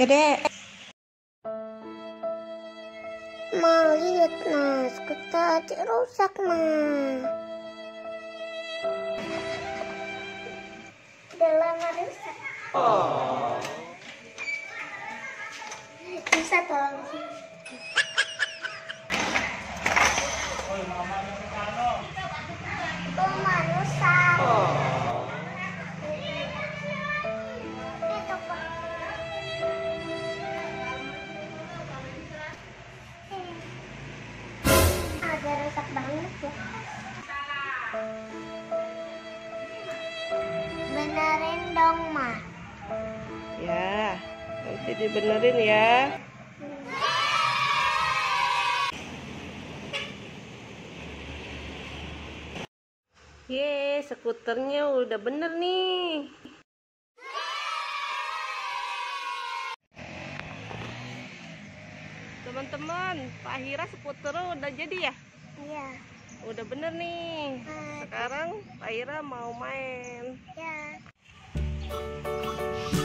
Ya dek. Ma lihat mas, skuter aja rusak ma. Udah lama rusak. Oh. Bisa tolong sih. Mama dong ma Ya, nanti dibenerin ya. Ye, skuternya udah bener nih. Teman-teman, Pak Hira skuter udah jadi ya? iya Udah bener nih. Sekarang Pak Hira mau main. ya Música